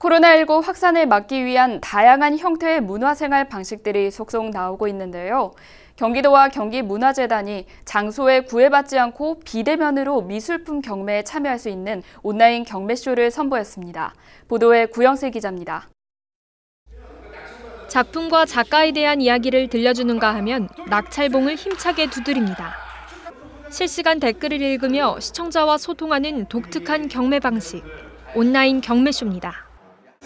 코로나19 확산을 막기 위한 다양한 형태의 문화생활 방식들이 속속 나오고 있는데요. 경기도와 경기문화재단이 장소에 구애받지 않고 비대면으로 미술품 경매에 참여할 수 있는 온라인 경매쇼를 선보였습니다. 보도에 구영세 기자입니다. 작품과 작가에 대한 이야기를 들려주는가 하면 낙찰봉을 힘차게 두드립니다. 실시간 댓글을 읽으며 시청자와 소통하는 독특한 경매 방식, 온라인 경매쇼입니다.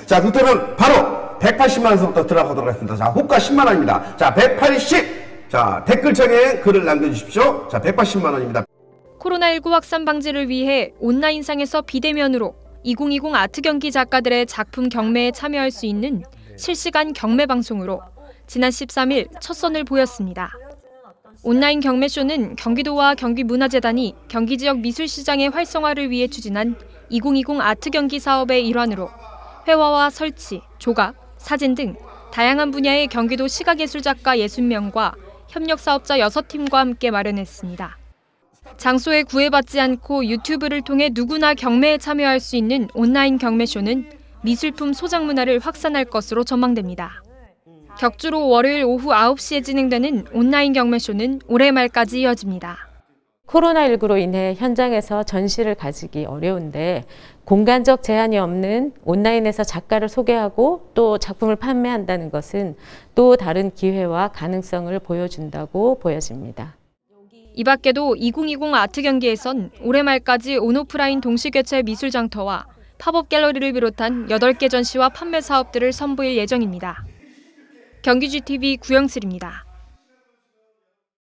자, 그때는 바로 180만 원부터 들어가도록 하겠습니다. 자, 호가 10만 원입니다. 자, 180. 자, 댓글창에 글을 남겨주십시오. 자, 180만 원입니다. 코로나19 확산 방지를 위해 온라인상에서 비대면으로 2020 아트 경기 작가들의 작품 경매에 참여할 수 있는 실시간 경매 방송으로 지난 13일 첫 선을 보였습니다. 온라인 경매쇼는 경기도와 경기문화재단이 경기 지역 미술 시장의 활성화를 위해 추진한 2020 아트 경기 사업의 일환으로 회화와 설치, 조각, 사진 등 다양한 분야의 경기도 시각예술 작가 60명과 협력 사업자 6팀과 함께 마련했습니다. 장소에 구애받지 않고 유튜브를 통해 누구나 경매에 참여할 수 있는 온라인 경매쇼는 미술품 소장 문화를 확산할 것으로 전망됩니다. 격주로 월요일 오후 9시에 진행되는 온라인 경매쇼는 올해 말까지 이어집니다. 코로나19로 인해 현장에서 전시를 가지기 어려운데 공간적 제한이 없는 온라인에서 작가를 소개하고 또 작품을 판매한다는 것은 또 다른 기회와 가능성을 보여준다고 보여집니다. 이 밖에도 2020 아트 경기에선 올해 말까지 온오프라인 동시개최 미술장터와 팝업 갤러리를 비롯한 8개 전시와 판매 사업들을 선보일 예정입니다. 경기GTV 구영슬입니다.